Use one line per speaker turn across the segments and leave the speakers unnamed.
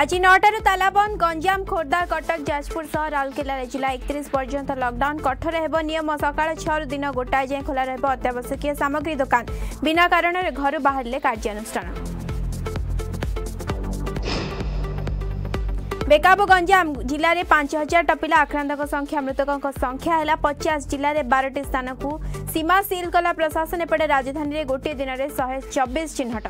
আজ নটার তালাবন্দ গঞ্জাম খোর্ধা কটক যাজপুর সহ রাউরকেলার জুলাই একত্রিশ পর্যন্ত লকডাউন কঠোর হব নিয়ম সকাল ছু দিন গোটায় যায় খোলা রহব অত্যাবশ্যকীয় সামগ্রী দোকান বিনা কারণে ঘর বাহারে কার্যানুষ্ঠান বেকাব গঞ্জাম জেলার পাঁচ হাজার টপিলা আক্রান্তক সংখ্যা মৃতকঙ্ সংখ্যা হল পচাশ জেলার বারটি স্থানক সীমা সিল কলা প্রশাসন এপটে রাজধানী গোটিয়ে দিনের শহে চবিশ চিহ্নট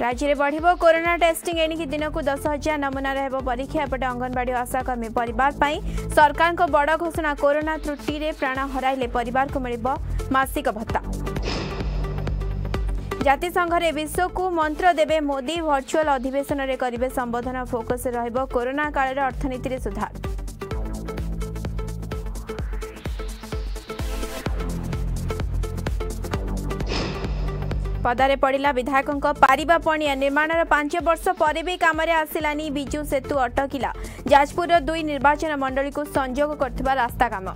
राज्य में बढ़ कोरोना टेस्टिंग एणिक दिनक दस हजार नमूना परीक्षा एपटे अंगनवाड़ी आशाकर्मी पर सरकार बड़ घोषणा कोरोना त्रुटि प्राण हर पर मिल मासिक भत्ता ଜାତିସଂଘରେ ବିଶ୍ୱକୁ ମନ୍ତ୍ର ଦେବେ ମୋଦି ଭର୍ଚୁଆଲ ଅଧିବେଶନରେ କରିବେ ସମ୍ବୋଧନ ଫୋକସ ରହିବ କରୋନା କାଳରେ ଅର୍ଥନୀତିରେ ସୁଧାର ପଦାରେ ପଡ଼ିଲା ବିଧାୟକଙ୍କ ପାରିବା ପଣିଆ ନିର୍ମାଣର ପାଞ୍ଚ ବର୍ଷ ପରେ ବି କାମରେ ଆସିଲାନି ବିଜୁ ସେତୁ ଅଟକିଲା ଯାଜପୁରର ଦୁଇ ନିର୍ବାଚନ ମଣ୍ଡଳୀକୁ ସଂଯୋଗ କରୁଥିବା ରାସ୍ତା କାମ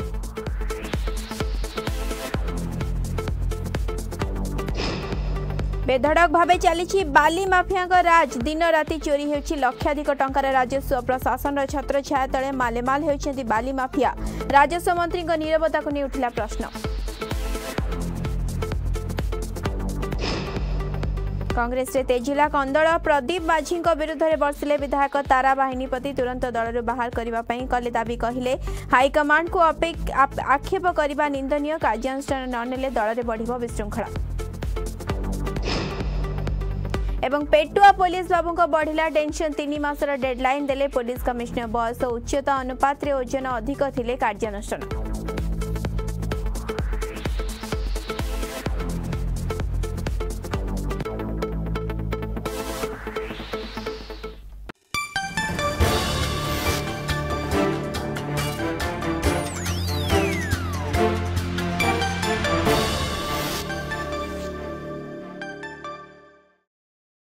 বেধড়ক ভাবে চালছে বালি মাফিয়াঙ্ রাজ দিন রাতে চোরি হচ্ছে লক্ষাধিক টঙ্কার রাজস্ব প্রশাসন ছত্রছায়া তলে মালেমাল হয়েছেন বালি মাফিয়া রাজস্ব মন্ত্রী নীরবতা নিয়ে উঠিলা প্রশ্ন कङ्ग्रेसले तेजला कन्द प्रदीप तारा बाहिनीपति तुरंत दल रे बाहर दलहरू पई कले दाबी कहिले हाई को अपेक आखेप हाइकमाण्डको आक्षेप गरेको दल रे नै बढी एवं पेटुआ पुलिस बाबू को बढिला बाबुको बढ्ला टेनसन तिन मासर डेडल पोलिस कमिसनर बस उच्चतापाते ओजन अधिक थिले लेख